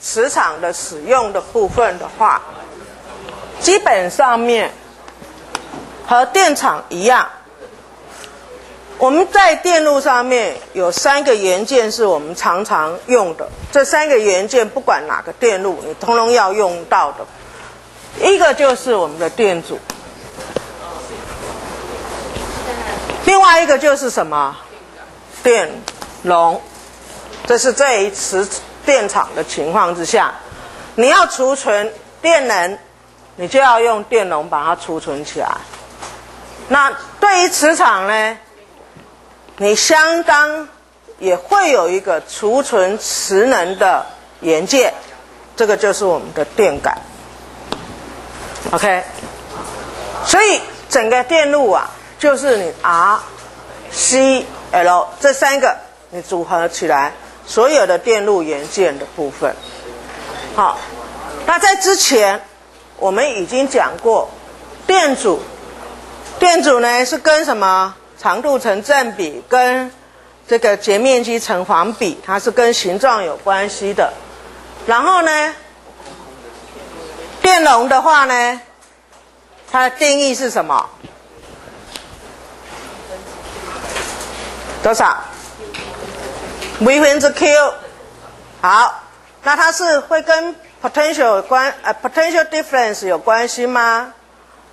磁场的使用的部分的话，基本上面和电场一样。我们在电路上面有三个元件是我们常常用的，这三个元件不管哪个电路，你通通要用到的。一个就是我们的电阻，另外一个就是什么？电容。这是这一磁电场的情况之下，你要储存电能，你就要用电容把它储存起来。那对于磁场呢？你相当也会有一个储存磁能的元件，这个就是我们的电感。OK，所以整个电路啊，就是你 R、C、L 这三个你组合起来，所有的电路元件的部分。好，那在之前我们已经讲过，电阻，电阻呢是跟什么？长度成正比，跟这个截面积成反比，它是跟形状有关系的。然后呢，电容的话呢，它的定义是什么？多少微分之 Q。好，那它是会跟 potential 关，呃，potential difference 有关系吗？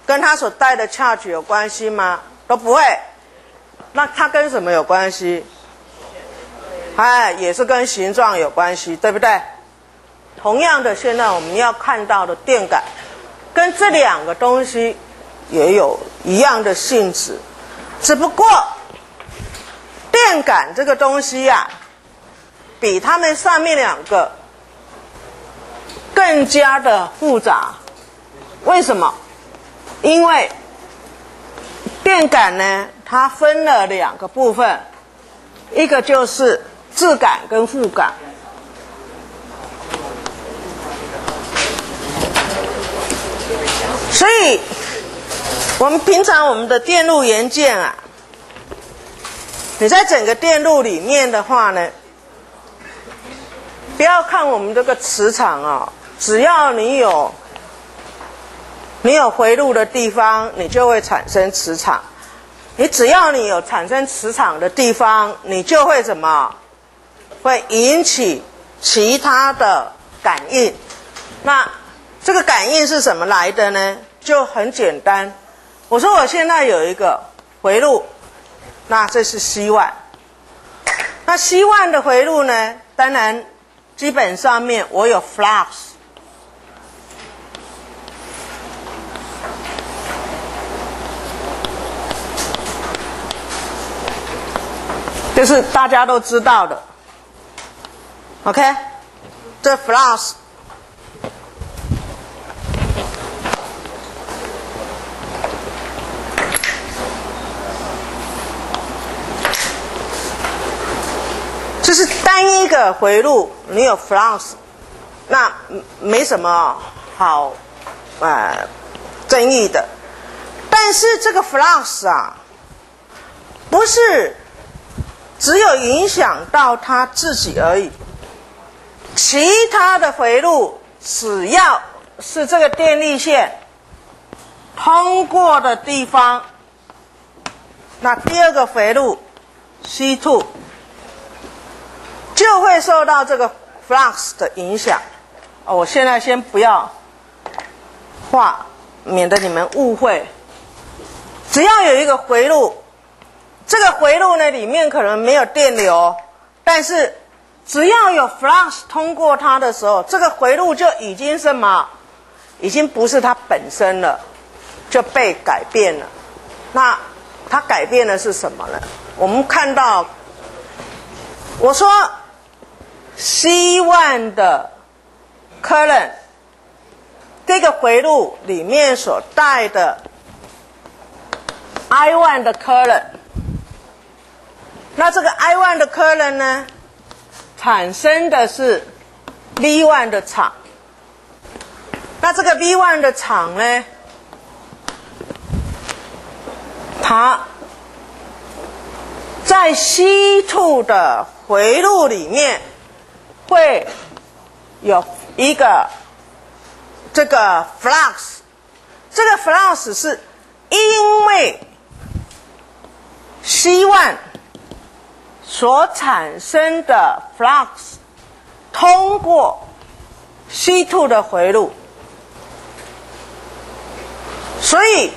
跟它所带的 charge 有关系吗？都不会。那它跟什么有关系？哎，也是跟形状有关系，对不对？同样的，现在我们要看到的电感，跟这两个东西也有一样的性质，只不过电感这个东西呀，比它们上面两个更加的复杂。为什么？因为电感呢？它分了两个部分，一个就是质感跟负感。所以，我们平常我们的电路元件啊，你在整个电路里面的话呢，不要看我们这个磁场啊，只要你有你有回路的地方，你就会产生磁场。你只要你有产生磁场的地方，你就会什么？会引起其他的感应。那这个感应是什么来的呢？就很简单。我说我现在有一个回路，那这是 C one。那 C one 的回路呢？当然，基本上面我有 flux。这是大家都知道的，OK？这 flux 就是单一个回路，你有 flux，那没什么好呃争议的。但是这个 flux 啊，不是。只有影响到他自己而已，其他的回路只要是这个电力线通过的地方，那第二个回路 C two 就会受到这个 flux 的影响。哦，我现在先不要画，免得你们误会。只要有一个回路。这个回路呢，里面可能没有电流，但是只要有 flux 通过它的时候，这个回路就已经什么，已经不是它本身了，就被改变了。那它改变的是什么呢？我们看到，我说 C one 的 current 这个回路里面所带的 I one 的 current。那这个 I one 的 current 呢，产生的是 V one 的场。那这个 V one 的场呢，它在 C two 的回路里面会有一个这个 flux，这个 flux 是因为 C1 所产生的 flux 通过 C2 的回路，所以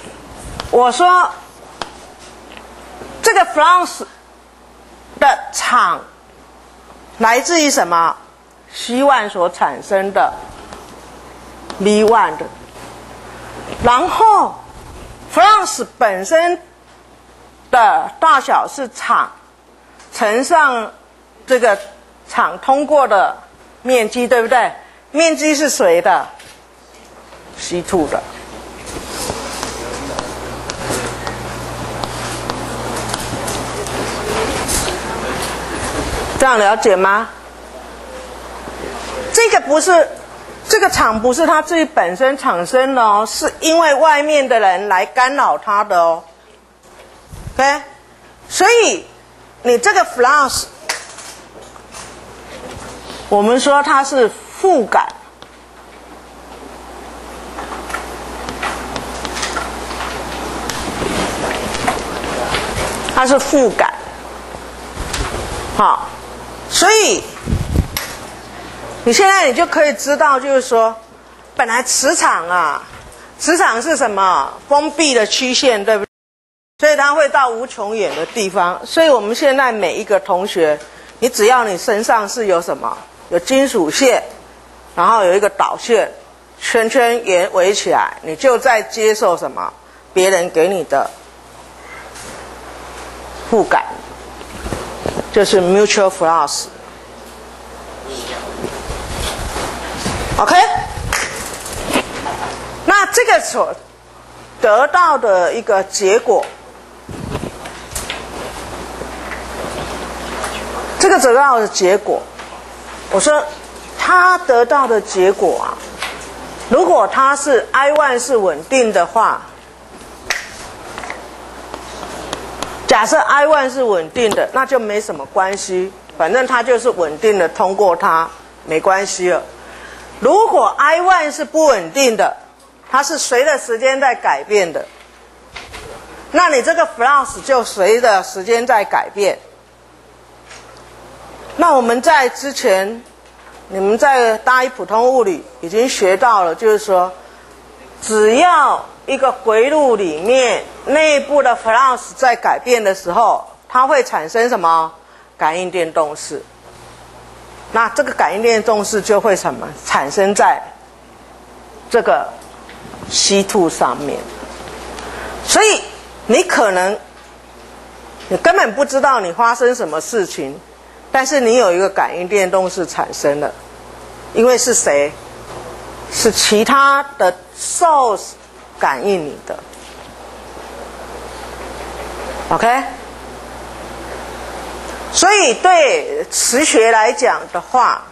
我说这个 flux 的场来自于什么？C1 所产生的 V1 的，然后 flux 本身的大小是场乘上这个场通过的面积，对不对？面积是谁的？c two 的。这样了解吗？这个不是，这个场不是它自己本身产生的哦，是因为外面的人来干扰它的哦。OK，所以你这个 flux，我们说它是负感，它是负感，好。所以，你现在你就可以知道，就是说，本来磁场啊，磁场是什么？封闭的曲线，对不对？所以它会到无穷远的地方。所以我们现在每一个同学，你只要你身上是有什么，有金属线，然后有一个导线，圈圈圆围起来，你就在接受什么？别人给你的负感。就是 mutual flux。OK，那这个所得到的一个结果，这个得到的结果，我说他得到的结果啊，如果他是 I one 是稳定的话。假设 I one 是稳定的，那就没什么关系，反正它就是稳定的通过它，没关系了。如果 I one 是不稳定的，它是随着时间在改变的，那你这个 flux 就随着时间在改变。那我们在之前，你们在大一普通物理已经学到了，就是说，只要一个回路里面内部的 flux 在改变的时候，它会产生什么感应电动势？那这个感应电动势就会什么产生在这个 C2 上面。所以你可能你根本不知道你发生什么事情，但是你有一个感应电动势产生了，因为是谁？是其他的 source。感应你的，OK，所以对磁学来讲的话，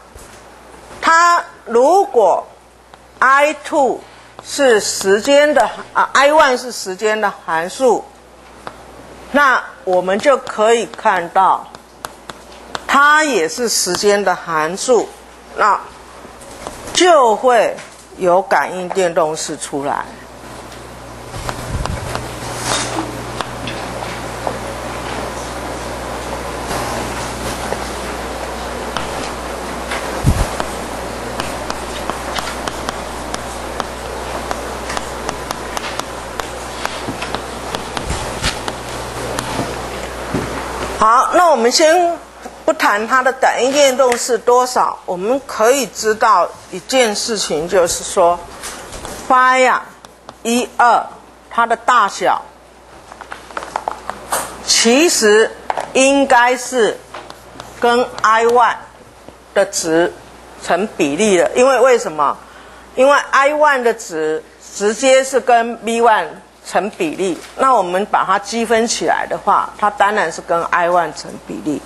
它如果 I two 是时间的啊，I one 是时间的函数，那我们就可以看到，它也是时间的函数，那就会有感应电动势出来。好，那我们先不谈它的感应电动是多少，我们可以知道一件事情，就是说，发呀，一二，它的大小，其实应该是跟 I one 的值成比例的，因为为什么？因为 I one 的值直接是跟 V one。成比例，那我们把它积分起来的话，它当然是跟 I one 成比例。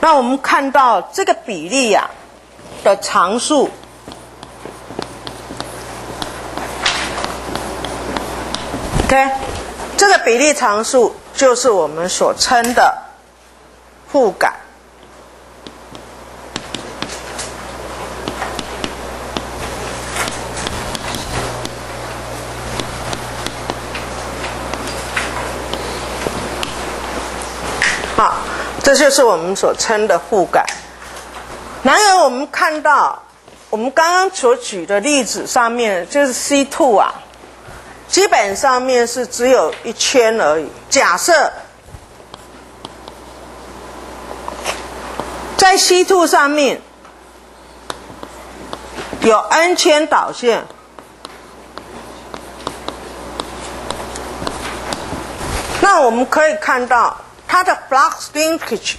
那我们看到这个比例呀的常数，OK，这个比例常数就是我们所称的负感。好这就是我们所称的互感。然而，我们看到我们刚刚所举的例子上面，就是 C two 啊，基本上面是只有一圈而已。假设在 C two 上面有 n 圈导线。那我们可以看到它的 flux linkage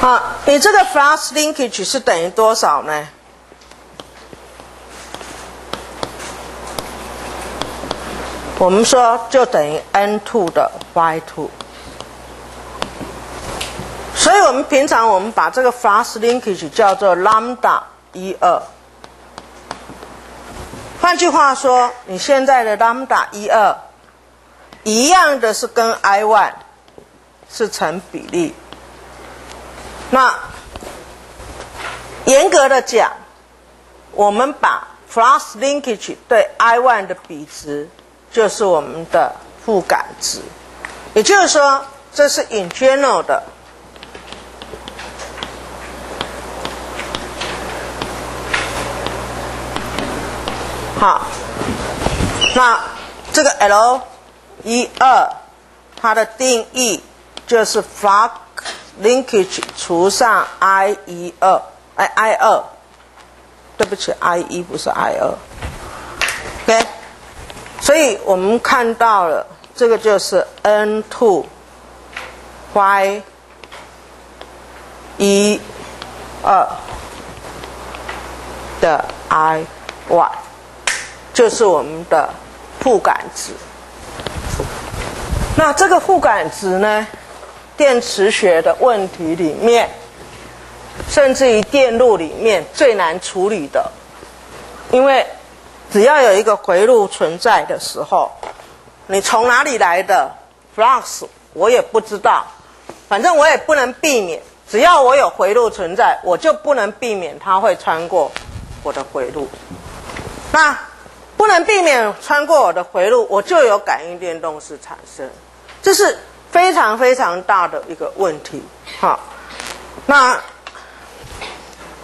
好，你这个 flux linkage 是等于多少呢？我们说就等于 n two 的 y two，所以我们平常我们把这个 flux linkage 叫做 lambda 一二。换句话说，你现在的 lambda 一二一样的是跟 I one 是成比例。那严格的讲，我们把 flux linkage 对 I one 的比值。就是我们的负感值，也就是说，这是 in general 的。好，那这个 L 一二，它的定义就是 flux linkage 除上 I 一二，哎 I 二，对不起，I 一不是 I 二，OK。所以我们看到了，这个就是 n two y 一二的 i y，就是我们的互感值。那这个互感值呢，电磁学的问题里面，甚至于电路里面最难处理的，因为。只要有一个回路存在的时候，你从哪里来的 flux 我也不知道，反正我也不能避免。只要我有回路存在，我就不能避免它会穿过我的回路。那不能避免穿过我的回路，我就有感应电动势产生，这是非常非常大的一个问题。好，那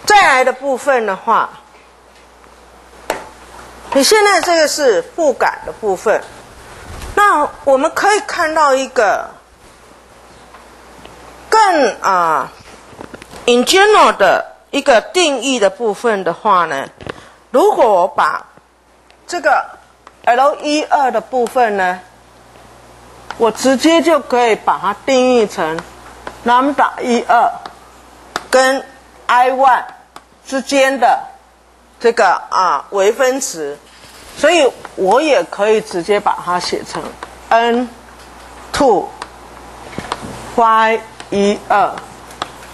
再来的部分的话。你现在这个是负感的部分，那我们可以看到一个更啊，in general 的一个定义的部分的话呢，如果我把这个 L 一二的部分呢，我直接就可以把它定义成 lambda 一二跟 I one 之间的这个啊微分值。所以我也可以直接把它写成 n two y 一二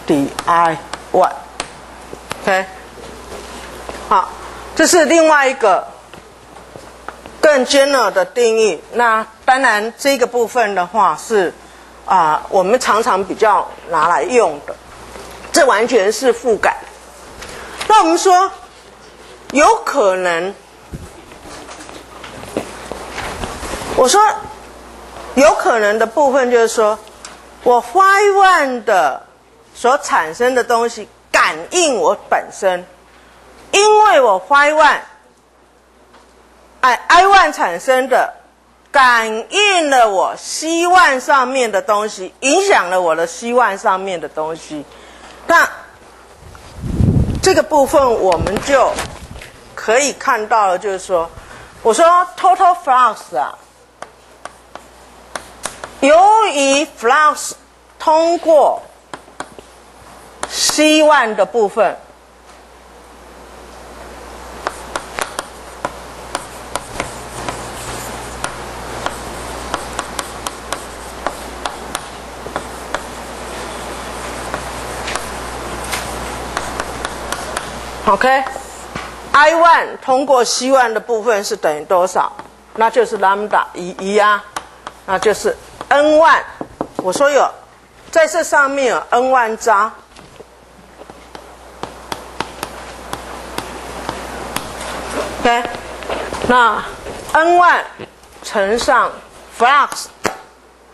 d i one，OK，好，这是另外一个更 general 的定义。那当然这个部分的话是啊，我们常常比较拿来用的，这完全是覆盖。那我们说有可能。我说，有可能的部分就是说，我 Y one 的所产生的东西感应我本身，因为我 Y one，哎 I one 产生的感应了我 C one 上面的东西，影响了我的 C one 上面的东西，那这个部分我们就可以看到了，就是说，我说 total flux 啊。由于 flux 通过 C one 的部分，OK，I one 通过 C one 的部分是等于多少？那就是 lambda 一一啊。那就是 n 万。我说有，在这上面有 n 万张。OK，那 n 万乘上 flux，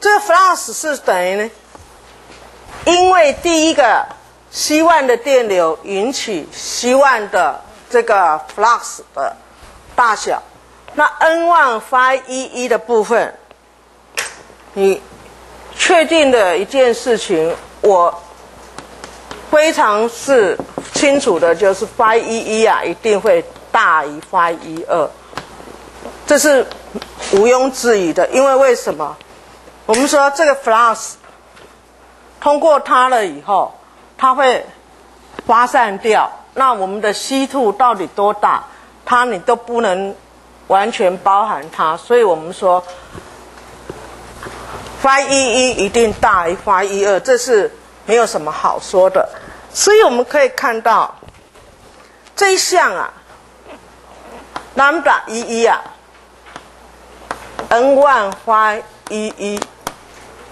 这个 flux 是等于呢？因为第一个希万的电流引起希万的这个 flux 的大小，那 n 万 phi 一一的部分，你确定的一件事情，我非常是清楚的，就是 phi 一一啊，一定会。大于 phi 一二，这是毋庸置疑的。因为为什么？我们说这个 flux 通过它了以后，它会发散掉。那我们的 C two 到底多大？它你都不能完全包含它。所以我们说 phi 一一一定大于 phi 一二，这是没有什么好说的。所以我们可以看到这一项啊。lambda 一一啊，n 万花一一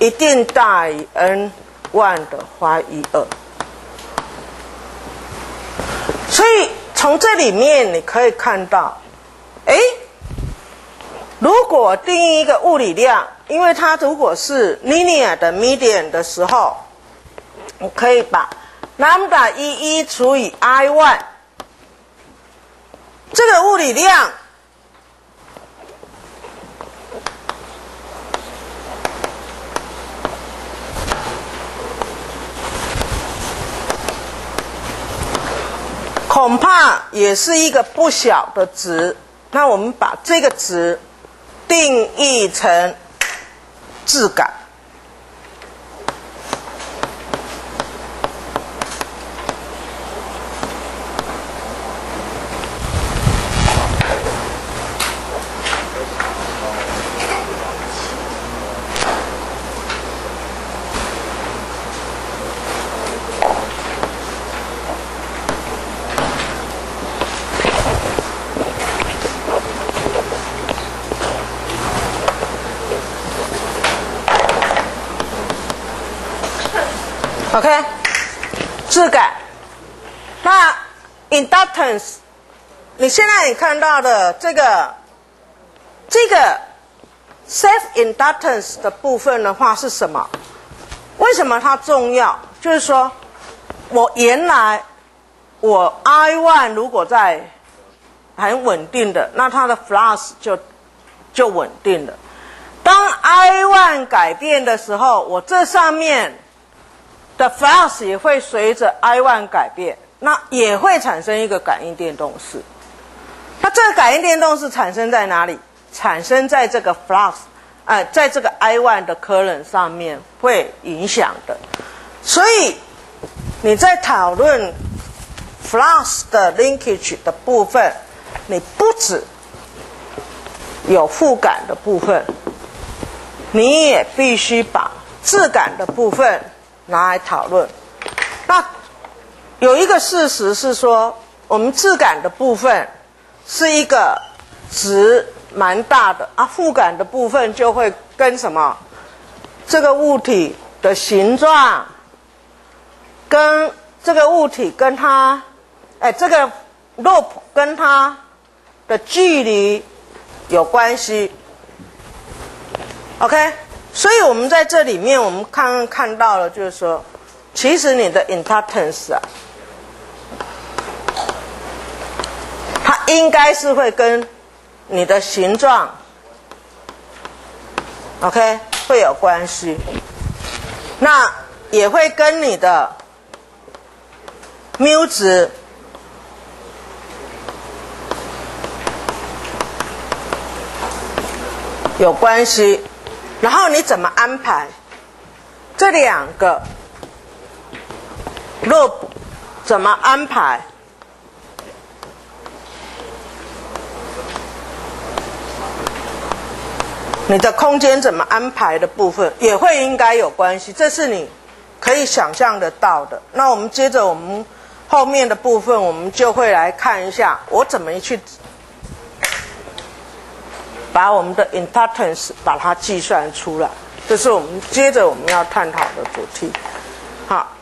一定大于 n 万的花一二，所以从这里面你可以看到，哎，如果定义一个物理量，因为它如果是 linear 的 median 的时候，我可以把 lambda 一一除以 i one。这个物理量恐怕也是一个不小的值。那我们把这个值定义成质感。OK，质感。那 inductance，你现在你看到的这个这个 self inductance 的部分的话是什么？为什么它重要？就是说我原来我 I one 如果在很稳定的，那它的 flux 就就稳定了。当 I one 改变的时候，我这上面。的 flux 也会随着 I one 改变，那也会产生一个感应电动势。那这个感应电动势产生在哪里？产生在这个 flux，呃，在这个 I one 的 current 上面会影响的。所以你在讨论 flux 的 linkage 的部分，你不止有负感的部分，你也必须把质感的部分。拿来讨论。那有一个事实是说，我们质感的部分是一个值蛮大的啊，负感的部分就会跟什么？这个物体的形状，跟这个物体跟它，哎，这个 loop 跟它的距离有关系。OK。所以我们在这里面，我们看看到了，就是说，其实你的 inductance 啊，它应该是会跟你的形状，OK，会有关系。那也会跟你的 μ 值有关系。然后你怎么安排这两个若怎么安排？你的空间怎么安排的部分也会应该有关系，这是你可以想象得到的。那我们接着我们后面的部分，我们就会来看一下我怎么去把我们的 importance 把它计算出来，这是我们接着我们要探讨的主题。好，